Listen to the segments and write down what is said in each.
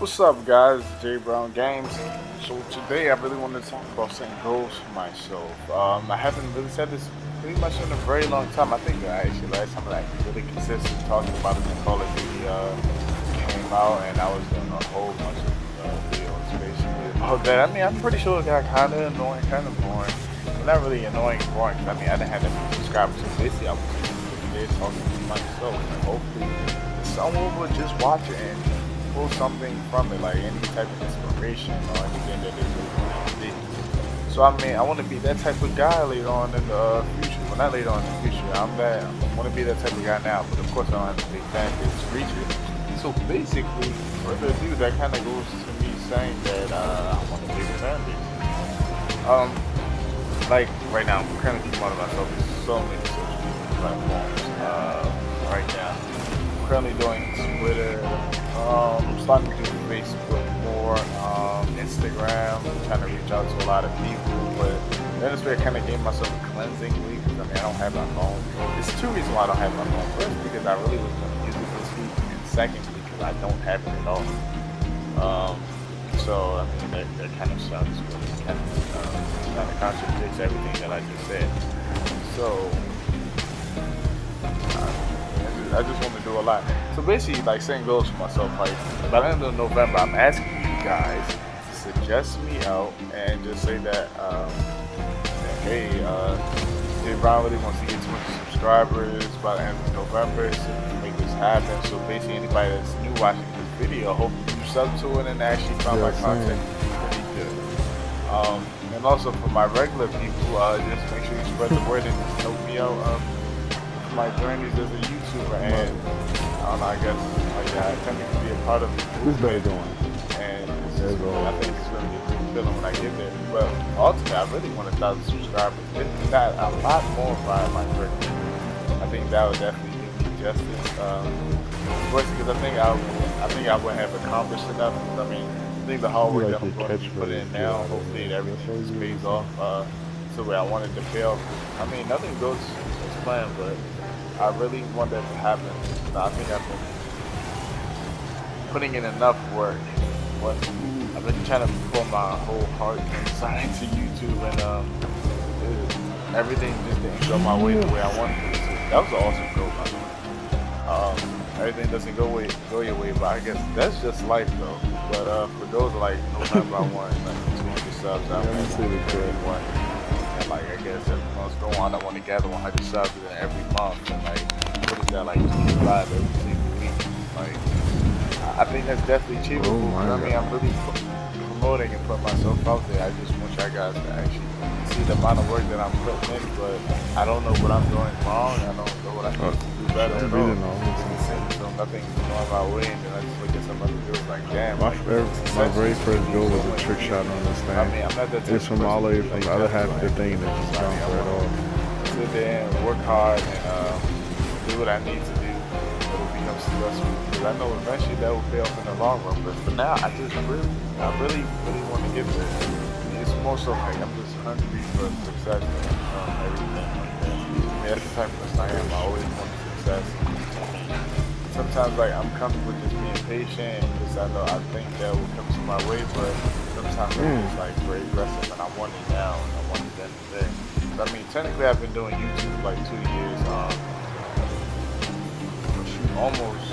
What's up guys, Jay Browne Games. So today I really want to talk about setting goals for myself. Um, I haven't really said this pretty much in a very long time. I think I actually last time I really consistent talking about it Call of Duty uh, came out and I was doing a whole bunch of uh, videos basically about that. I mean I'm pretty sure it got kind of annoying, kind of boring. But not really annoying, boring. I mean I didn't have that many subscribers. So basically I was just talking to myself and hopefully someone would just watch it and pull something from it, like any type of inspiration or anything that they really to be. So I mean, I want to be that type of guy later on in the uh, future. Well, not later on in the future. I'm that. I want to be that type of guy now, but of course I don't have to be fan to reach it. So basically, further ado, that kind of goes to me saying that uh, I want to be fan base. Um, like right now, I'm kind currently promoting myself in so many social media platforms. Uh, right now, I'm currently doing Twitter. Starting to do Facebook more, um, Instagram, I'm trying to reach out to a lot of people, but then it's where I kind of gave myself a cleansing week because I mean I don't have my phone. There's two reasons why I don't have my phone. First, because I really was going to use it this week, and secondly, because I don't have it at all. Um, so I mean that, that kind of sounds really kind of uh, kind of contradicts everything that I just said. So I just want to do a lot. So basically, like saying goals for myself, like by the end of November, I'm asking you guys to suggest me out and just say that, um, that hey, uh, Jay Browne really wants to get 20 subscribers by the end of November, so we can make this happen. So basically, anybody that's new watching this video, hope you sub to it and actually find Yeah, my content pretty good. Um, and also for my regular people, uh, just make sure you spread the word and help me out. Um, my journeys as a YouTuber, and I don't know, I guess like I tend to be a part of the Who's better doing? and it's just. I think it's really a good feeling when I get there. But ultimately, I really want a thousand subscribers. If not a lot more by my birthday, I think that would definitely do me justice. Um, because I think I, would- I think I would have accomplished enough. I mean, I think the hard work like that I'm going to put in now, hopefully everything That's just so pays off. Uh, to where I wanted to fail. I mean, nothing goes plan, but I really want that to happen. So I think I've been putting in enough work. But I've been trying to pour my whole heart inside to YouTube, and um, everything just didn't go my way the way I wanted it to. That was an awesome goal, by the way. Um, everything doesn't go way, go your way, but I guess that's just life, though. But uh, for those like, no matter I want, like 200 subs, I want 181 like I guess as months go on, I want to gather 100 subs in every month, and like what is that like 25 every single week? Like I I think that's definitely achievable. Oh I mean, God. I'm really pro- promoting and putting myself out there. I just want y'all guys to actually see the amount of work that I'm putting in, but I don't know what I'm doing wrong. I don't know what I to do better at I'm all. Reading all this. It's insane. So nothing's going my way, and then I just look at some other dudes like, damn. My, like, very, my very first goal was a trick shot on this I thing. mean, I'm not that It's from all the way from the other half of the thing that just I mean, bounced I right off. sit there and work hard and um, do what I need to do to become successful. Because I know eventually that will pay off in the long run. But for now, I just really, I really, really want to get there. It's more so like I'm just hungry for success and um, everything like that. I mean, that's the type of person I am. I always want success. Sometimes like I'm comfortable just being patient because I know I think that will come to my way, but sometimes I'm Mm. just like very aggressive and I want it now and I want it then and there. So, I mean, technically I've been doing YouTube for like two years. Um, shoot, almost.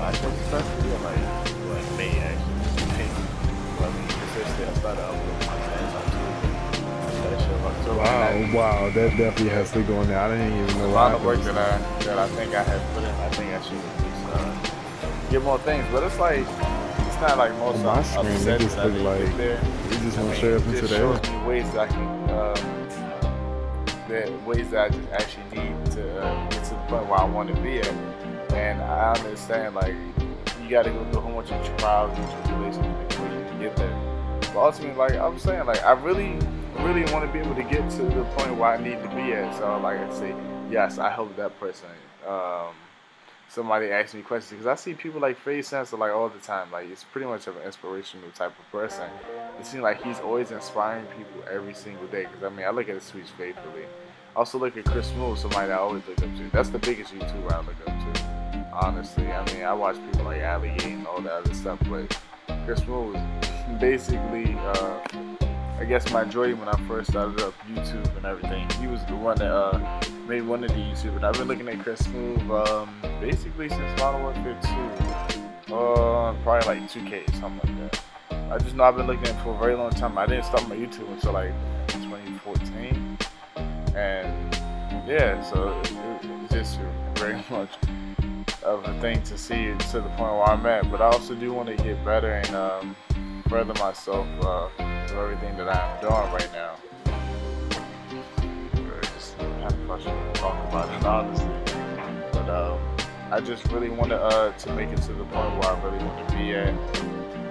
I think it started to be like like May actually. May. I mean, consistently I started uploading Wow, wow, that definitely has to go in there. I didn't even know a lot of work that I that I think I have put in. I think I should uh, get more things. But it's like it's not like most On my screen, it just look like there. You just I want mean, to share up it into the air. ways that I can um, that ways that I just actually need to uh, get to the point where I want to be at. And I understand like you got to go through a whole bunch of trials and tribulations before you can get there. But ultimately, like I'm saying, like I really, really want to be able to get to the point where I need to be at. So, like I say, yes, I hope that person, um, somebody asks me questions because I see people like FaZe Censor like all the time. Like it's pretty much of an inspirational type of person. It seems like he's always inspiring people every single day. Because I mean, I look at his tweets faithfully. Also look at Chris Smoove, somebody I always look up to. That's the biggest YouTuber I look up to. Honestly, I mean, I watch people like Ali and all that other stuff, but Chris Smoove was basically, uh, I guess, my joy when I first started up YouTube and everything. He was the one that uh, made one of the YouTube, I've been looking at Chris Smoove um, basically since Modern Warfare 2, uh, probably like 2K, something like that. I just know I've been looking at for a very long time. I didn't start my YouTube until like 2014, and yeah, so it, it, it's just very much of a thing to see to the point where I'm at. But I also do want to get better and um, further myself uh, with everything that I'm doing right now. It's just frustrating to talk about it, honestly. But um, I just really want to uh, to make it to the point where I really want to be at.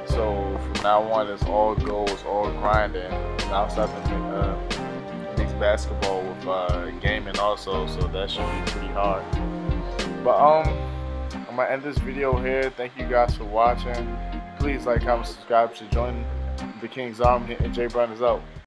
So from now on, it's all goals, all grinding. And I also have to uh, mix basketball with uh, gaming also, so that should be pretty hard. But um, I'm gonna end this video here. Thank you guys for watching. Please like, comment, subscribe to join the King's Army, and Jay Browne is out.